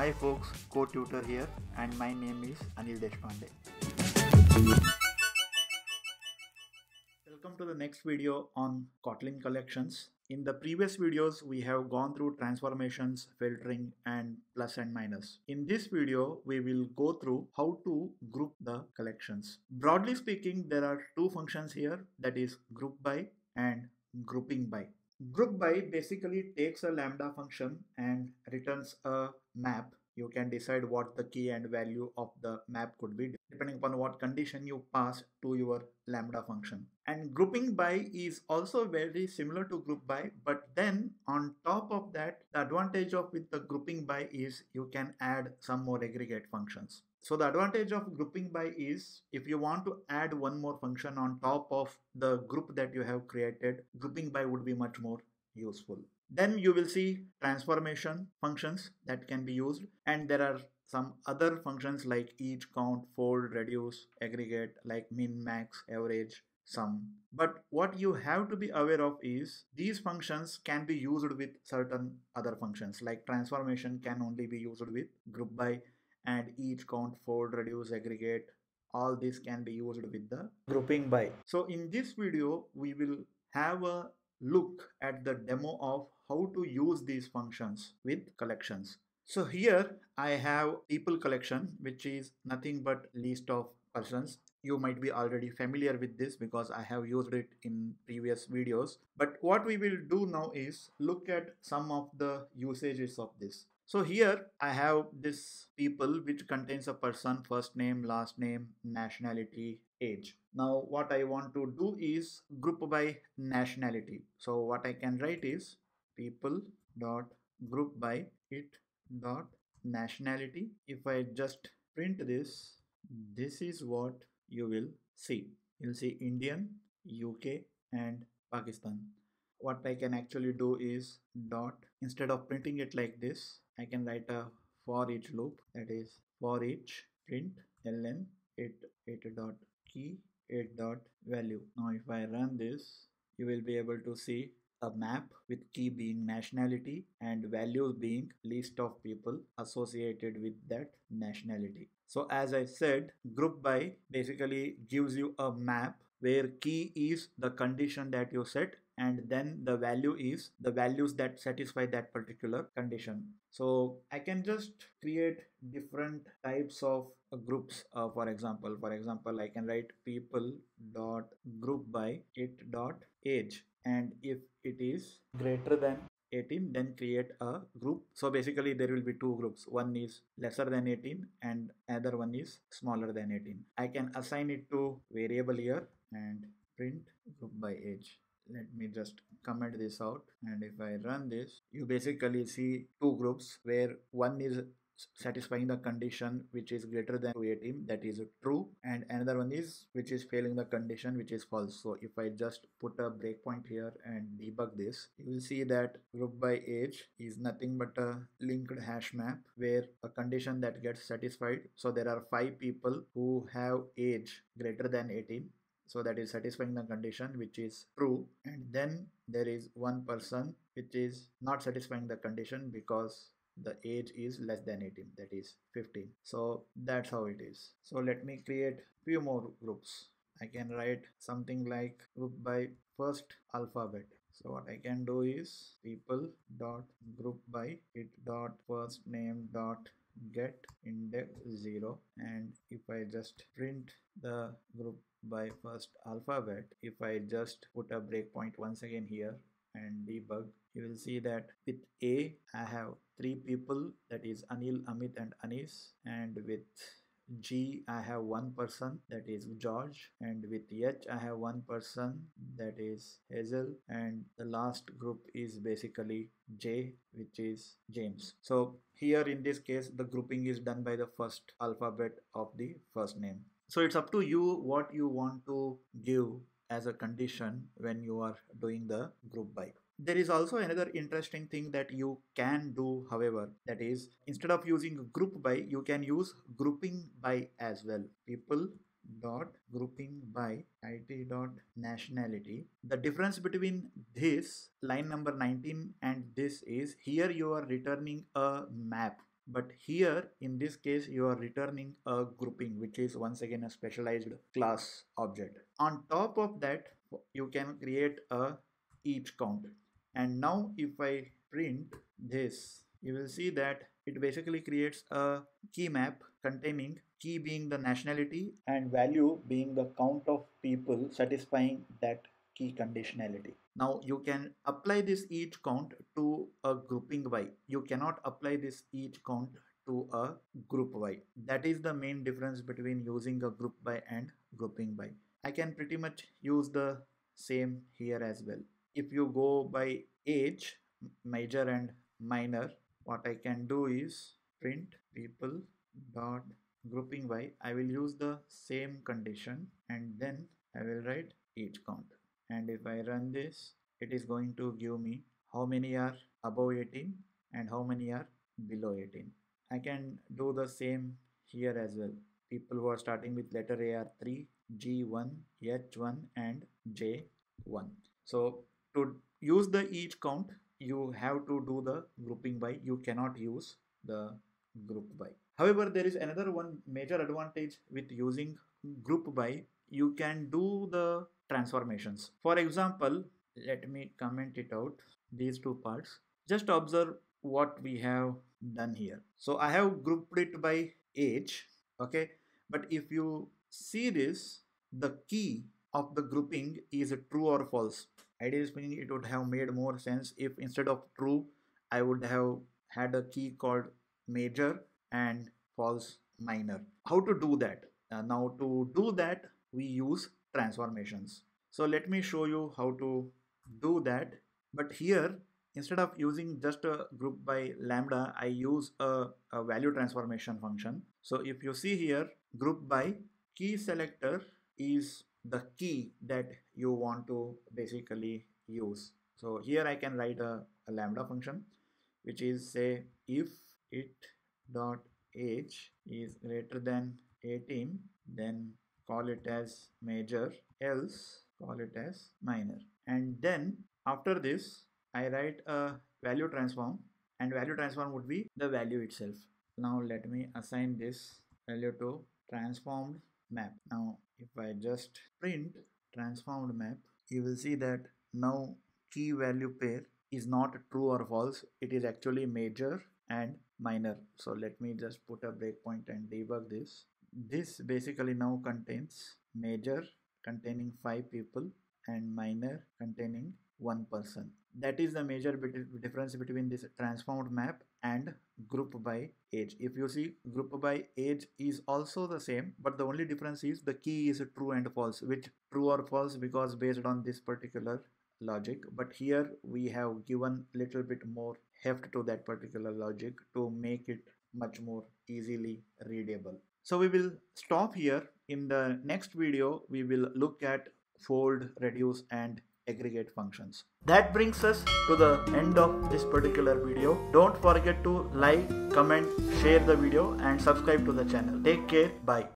Hi folks, Codetutor here and my name is Anil Deshpande. Welcome to the next video on Kotlin collections. In the previous videos, we have gone through transformations, filtering and plus and minus. In this video, we will go through how to group the collections. Broadly speaking, there are two functions here that is group by and grouping by. Group by basically takes a lambda function and returns a map. You can decide what the key and value of the map could be depending upon what condition you pass to your lambda function. And grouping by is also very similar to group by but then on top of that the advantage of with the grouping by is you can add some more aggregate functions so the advantage of grouping by is if you want to add one more function on top of the group that you have created grouping by would be much more useful. Then you will see transformation functions that can be used. And there are some other functions like each count fold reduce aggregate like min max average sum. But what you have to be aware of is these functions can be used with certain other functions like transformation can only be used with group by and each count fold reduce aggregate all this can be used with the grouping by so in this video we will have a look at the demo of how to use these functions with collections. So here I have people collection which is nothing but list of persons. You might be already familiar with this because I have used it in previous videos. But what we will do now is look at some of the usages of this. So here I have this people which contains a person first name, last name, nationality, age. Now what I want to do is group by nationality. So what I can write is people dot group by it dot nationality. If I just print this, this is what you will see. You'll see Indian, UK and Pakistan. What I can actually do is dot instead of printing it like this, I can write a for each loop that is for each print ln it it dot key 8 dot value. Now if I run this, you will be able to see a map with key being nationality and value being list of people associated with that nationality. So as I said, group by basically gives you a map where key is the condition that you set and then the value is the values that satisfy that particular condition. So i can just create different types of uh, groups uh, for example. For example i can write people dot group by it dot age and if it is greater than 18 then create a group. So basically there will be two groups. One is lesser than 18 and other one is smaller than 18 i can assign it to variable here and print group by age let me just comment this out. And if i run this you basically see two groups where one is satisfying the condition which is greater than 18 that is true and another one is which is failing the condition which is false. So if i just put a breakpoint here and debug this you will see that group by age is nothing but a linked hash map where a condition that gets satisfied. So there are five people who have age greater than 18 so that is satisfying the condition which is true. And then there is one person which is not satisfying the condition because the age is less than 18 that is 15 so that's how it is. So let me create few more groups. I can write something like group by first alphabet. So what i can do is people dot group by it dot first name dot get index 0 and if i just print the group by first alphabet if i just put a breakpoint once again here and debug you will see that with a i have three people that is anil amit and anis and with G I have one person that is George and with H I have one person that is Hazel and the last group is basically J which is James. So here in this case the grouping is done by the first alphabet of the first name. So it's up to you what you want to give as a condition when you are doing the group by there is also another interesting thing that you can do however that is instead of using group by you can use grouping by as well. People dot grouping by it dot nationality. The difference between this line number 19 and this is here you are returning a map but here in this case you are returning a grouping which is once again a specialized class object. On top of that you can create a each count and now if i print this you will see that it basically creates a key map containing key being the nationality and value being the count of people satisfying that key conditionality. Now you can apply this each count to a grouping by. You cannot apply this each count to a group by. That is the main difference between using a group by and grouping by. I can pretty much use the same here as well. If you go by age, major and minor, what I can do is print people dot grouping by I will use the same condition and then I will write each count. And if I run this it is going to give me how many are above 18 and how many are below 18 I can do the same here as well. People who are starting with letter A are 3 G1 H1 and J1 so to use the each count you have to do the grouping by you cannot use the group by However, there is another one major advantage with using group by. You can do the transformations. For example, let me comment it out, these two parts. Just observe what we have done here. So I have grouped it by age, okay? But if you see this, the key of the grouping is true or false. Ideally speaking, it would have made more sense if instead of true, I would have had a key called major and false minor. How to do that? Uh, now to do that we use transformations. So let me show you how to do that. But here instead of using just a group by lambda I use a, a value transformation function. So if you see here group by key selector is the key that you want to basically use. So here I can write a, a lambda function which is say if it dot age is greater than 18 then call it as major else call it as minor and then after this I write a value transform and value transform would be the value itself now let me assign this value to transformed map. Now if I just print transformed map you will see that now key value pair is not true or false. It is actually major and minor. So let me just put a breakpoint and debug this. This basically now contains major containing five people and minor containing one person. That is the major difference between this transformed map and group by age. If you see group by age is also the same but the only difference is the key is true and false which true or false because based on this particular logic. But here we have given little bit more heft to that particular logic to make it much more easily readable. So we will stop here. In the next video we will look at fold reduce and aggregate functions. That brings us to the end of this particular video. Don't forget to like comment share the video and subscribe to the channel. Take care. Bye